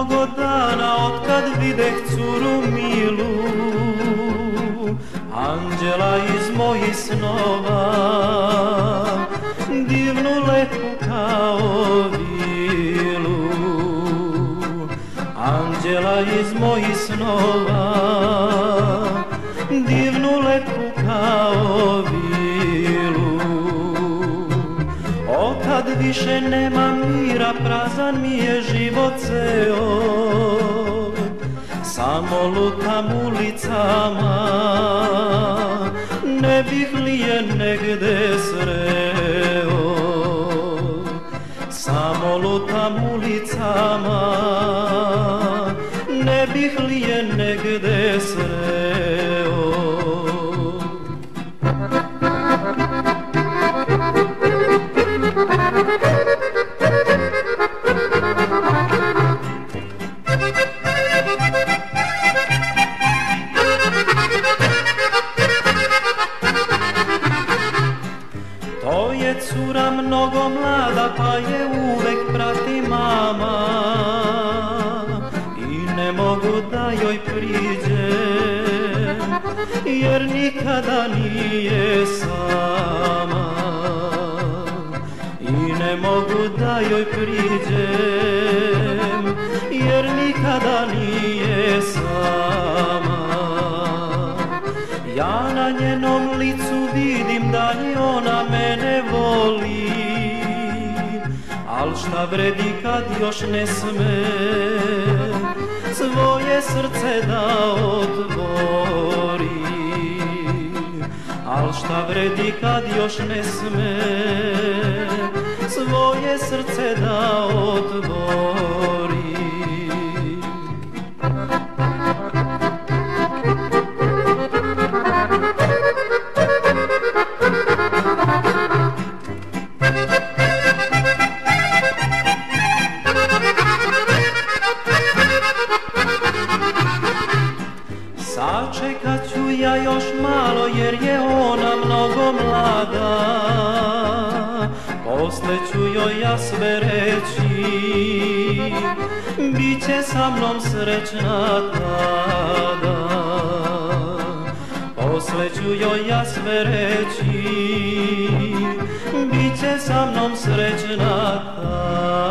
mnogo dana otkad videh curu milu Anđela iz mojih snova Divnu lepu kao vilu. Anđela iz mojih snova Divnu lepu kao vilu. Više nema mira Prazan mi je život ceo. Samo lutam ulicama Ne bih li je negde sreo. Samo lutam ulicama Ne bih li je To je cura mnogo mlada pa je uvek prati mama. I ne mogu da joj priđem jer nikada nije sama. I ne mogu da joj priđem jer nikada nije sama. Ja na njenom licu mene voli. Al šta vredi kad još ne sme? Svoje srce da otvori. Al šta vredi kad još ne sme? Svoje srce da otvori Sačekat ću ja još malo jer je ona mnogo mlada. Posle ću joj ja sve reći. Biće sa mnom srećna tada. Posle ću joj ja sve reći. Biće sa mnom srećna tada